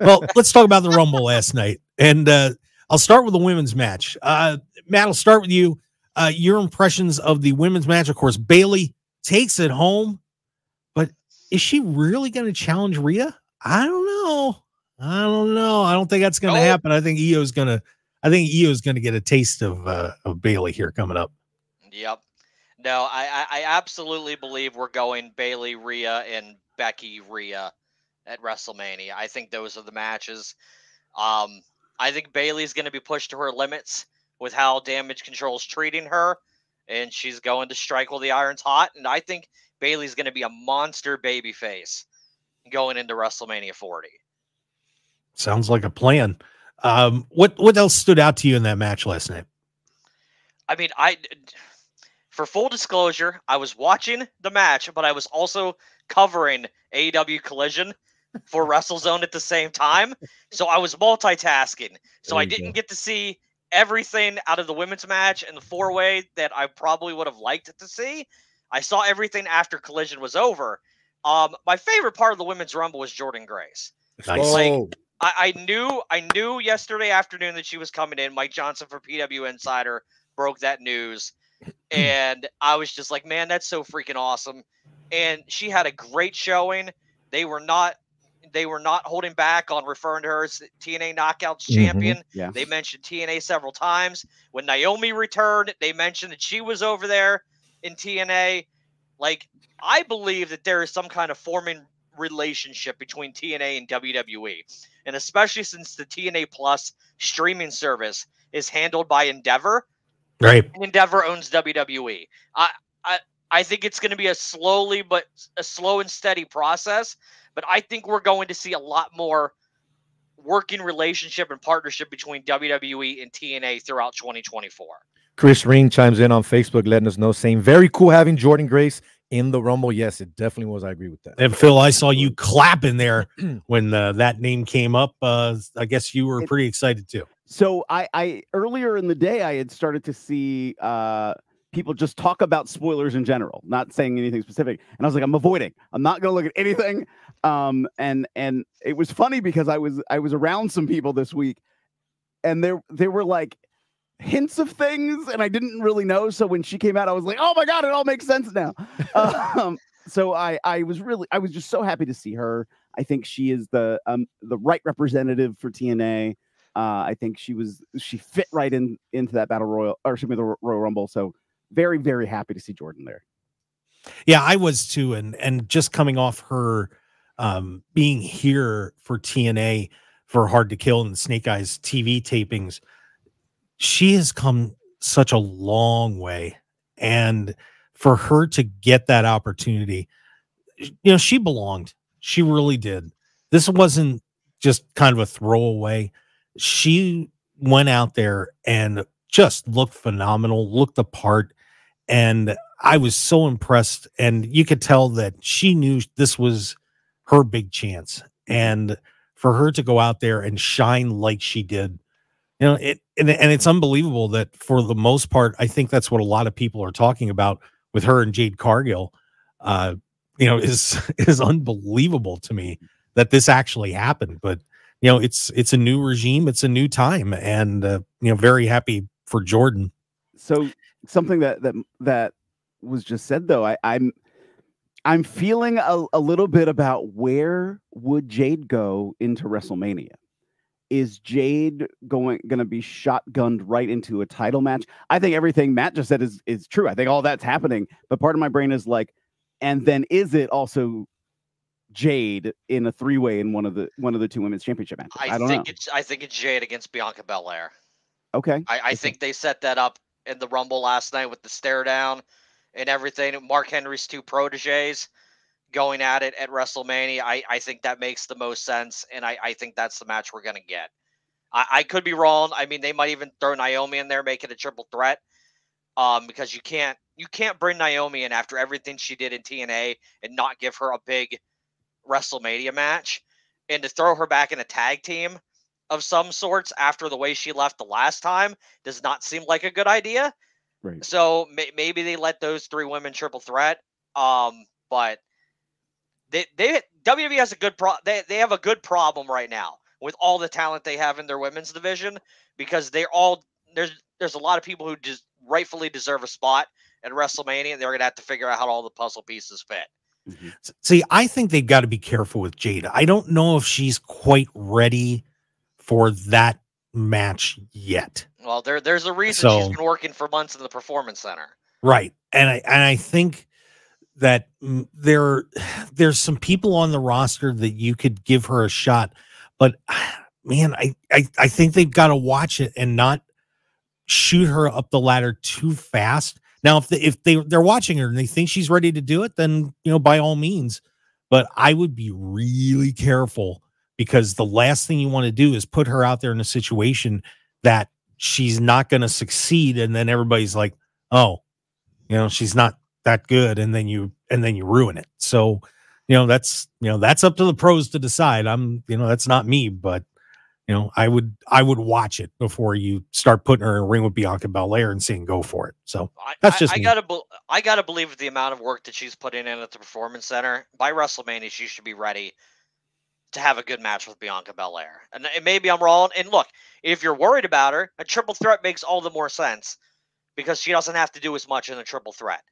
well, let's talk about the Rumble last night, and uh, I'll start with the women's match. Uh, Matt, I'll start with you. Uh, your impressions of the women's match. Of course, Bayley takes it home, but is she really going to challenge Rhea? I don't know. I don't know. I don't think that's going to oh. happen. I think Io's going to. I think Io's going to get a taste of uh, of Bayley here coming up. Yep. No, I, I absolutely believe we're going Bayley Rhea, and Becky, Rhea at WrestleMania. I think those are the matches. Um, I think Bayley's going to be pushed to her limits with how Damage Control's treating her, and she's going to strike while the iron's hot. And I think Bayley's going to be a monster baby face going into WrestleMania 40. Sounds like a plan. Um, what what else stood out to you in that match last night? I mean, I for full disclosure, I was watching the match, but I was also covering AEW Collision for WrestleZone at the same time. So I was multitasking. So I didn't go. get to see everything out of the women's match and the four way that I probably would have liked to see. I saw everything after Collision was over. Um, my favorite part of the women's rumble was Jordynne Grace. Nice. Like, I, I knew I knew yesterday afternoon that she was coming in. Mike Johnson for PW Insider broke that news. and I was just like, man, that's so freaking awesome. And she had a great showing. They were not they were not holding back on referring to her as TNA Knockouts mm-hmm. champion. Mm-hmm, yeah. They mentioned TNA several times. When Naomi returned, they mentioned that she was over there in TNA. Like, I believe that there is some kind of forming relationship between TNA and WWE. And especially since the TNA Plus streaming service is handled by Endeavor, Right. Endeavor owns WWE. I I I think it's going to be a slowly but a slow and steady process, but I think we're going to see a lot more working relationship and partnership between WWE and TNA throughout 2024. Chris Ring chimes in on Facebook letting us know saying very cool having Jordynne Grace in the Rumble. Yes, it definitely was. I agree with that. And Phil, I saw you clapping there when uh, that name came up. Uh, I guess you were pretty excited too. So I, I earlier in the day I had started to see uh, people just talk about spoilers in general, not saying anything specific, and I was like, I'm avoiding. I'm not going to look at anything. Um, and and it was funny because I was I was around some people this week, and there there were like hints of things, and I didn't really know. So when she came out, I was like, oh my god, it all makes sense now. um, so I I was really I was just so happy to see her. I think she is the um the right representative for TNA. Uh, I think she was she fit right in into that battle royal or excuse me the Royal Rumble. So very very happy to see Jordynne there. Yeah, I was too, and and just coming off her um, being here for TNA for Hard to Kill and Snake Eyes TV tapings, she has come such a long way, and for her to get that opportunity, you know, she belonged. She really did. This wasn't just kind of a throwaway she went out there and just looked phenomenal, looked the part. And I was so impressed. And you could tell that she knew this was her big chance. And for her to go out there and shine like she did, you know, it and, and it's unbelievable that for the most part, I think that's what a lot of people are talking about with her and Jade Cargill. Uh, you know, is is unbelievable to me that this actually happened. But you know, it's it's a new regime, it's a new time, and uh, you know, very happy for Jordynne. So mm. something that that that was just said though, I, I'm I'm feeling a, a little bit about where would Jade go into WrestleMania. Is Jade going going to be shotgunned right into a title match? I think everything Matt just said is is true. I think all that's happening, but part of my brain is like, and then is it also Jade in a three way in one of the one of the two women's championship matches. I, I don't think know. it's I think it's Jade against Bianca Belair. Okay. I, I think they set that up in the Rumble last night with the stare down and everything. Mark Henry's two proteges going at it at WrestleMania. I, I think that makes the most sense, and I, I think that's the match we're gonna get. I, I could be wrong. I mean, they might even throw Naomi in there, make it a triple threat. Um, because you can't you can't bring Naomi in after everything she did in TNA and not give her a big WrestleMania match and to throw her back in a tag team of some sorts after the way she left the last time does not seem like a good idea. Right. So may- maybe they let those three women triple threat. Um, but they they WWE has a good pro. They they have a good problem right now with all the talent they have in their women's division because they're all there's there's a lot of people who just rightfully deserve a spot at WrestleMania, and they're gonna have to figure out how all the puzzle pieces fit. Mhm. See, I think they've got to be careful with Jada. I don't know if she's quite ready for that match yet. Well, there there's a reason she's been working for months in the performance center. Right. And I and I think that there there's some people on the roster that you could give her a shot, but man, I I, I think they've got to watch it and not shoot her up the ladder too fast. Now, if they, if they they're watching her and they think she's ready to do it, then you know by all means. But I would be really careful because the last thing you want to do is put her out there in a situation that she's not going to succeed, and then everybody's like, "Oh, you know she's not that good and then you and then you ruin it. So you know that's you know that's up to the pros to decide. I'm you know that's not me but you know i would i would watch it before you start putting her in a ring with bianca belair and saying go for it. So I, That's just I, me. gotta bel I gotta believe the amount of work that she's putting in at the performance center. By WrestleMania, she should be ready to have a good match with Bianca Belair. And, maybe I'm wrong. And look, if you're worried about her, a triple threat makes all the more sense because she doesn't have to do as much in a triple threat.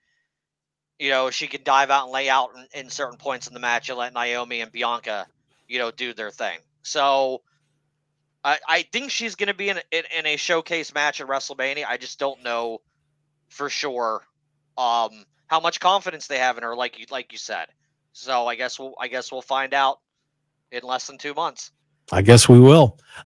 You know, she can dive out and lay out in, in certain points in the match and let Naomi and Bianca, you know, do their thing. So I, I think she's going to be in, in in a showcase match at WrestleMania. I just don't know for sure um how much confidence they have in her like you like you said. So I guess we'll I guess we'll find out in less than 2 months. i guess we will